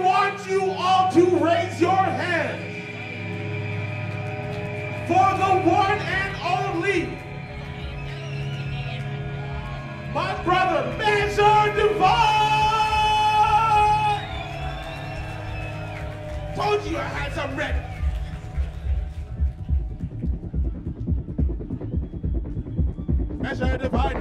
want you all to raise your hand for the one and only, my brother, Measure Divide. Told you I had some ready. Measure Divide.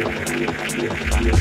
よっしゃ!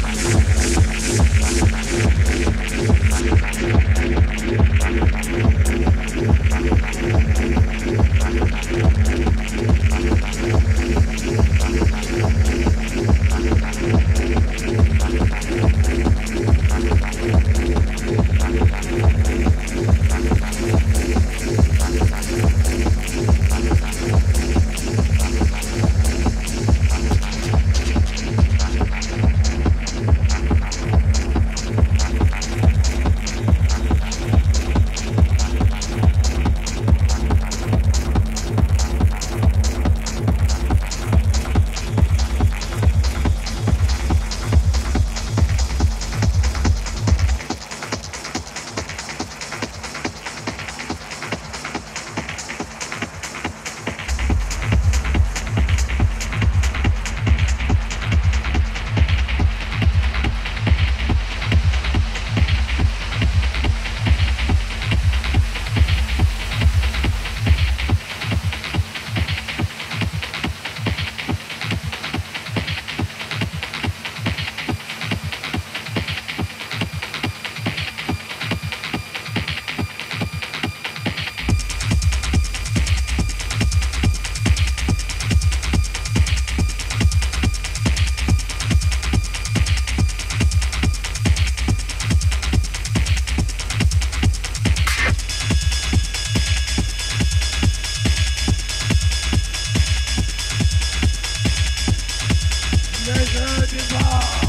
This is a divine.